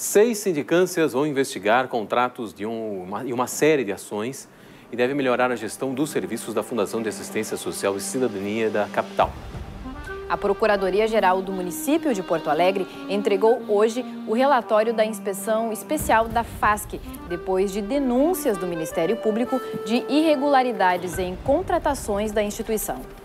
Seis sindicâncias vão investigar contratos de um, uma, e uma série de ações e devem melhorar a gestão dos serviços da Fundação de Assistência Social e Cidadania da capital. A Procuradoria-Geral do município de Porto Alegre entregou hoje o relatório da inspeção especial da FASC, depois de denúncias do Ministério Público de irregularidades em contratações da instituição.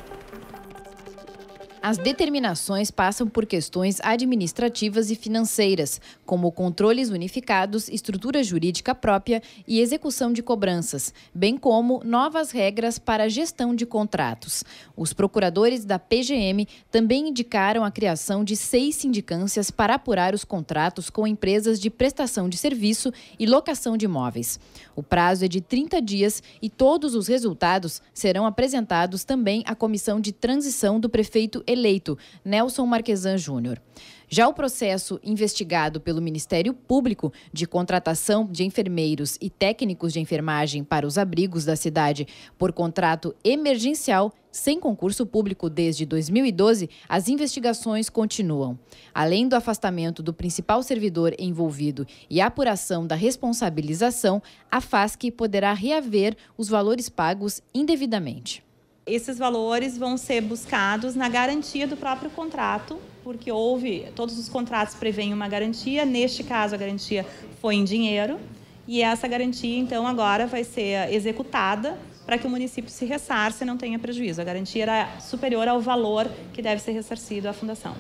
As determinações passam por questões administrativas e financeiras, como controles unificados, estrutura jurídica própria e execução de cobranças, bem como novas regras para a gestão de contratos. Os procuradores da PGM também indicaram a criação de seis sindicâncias para apurar os contratos com empresas de prestação de serviço e locação de imóveis. O prazo é de 30 dias e todos os resultados serão apresentados também à comissão de transição do prefeito Nelson Marquesan Júnior. Já o processo investigado pelo Ministério Público de contratação de enfermeiros e técnicos de enfermagem para os abrigos da cidade por contrato emergencial, sem concurso público desde 2012, as investigações continuam. Além do afastamento do principal servidor envolvido e apuração da responsabilização, a FASC poderá reaver os valores pagos indevidamente. Esses valores vão ser buscados na garantia do próprio contrato, porque houve, todos os contratos prevêem uma garantia, neste caso a garantia foi em dinheiro, e essa garantia então agora vai ser executada para que o município se ressarça e não tenha prejuízo. A garantia era superior ao valor que deve ser ressarcido à fundação.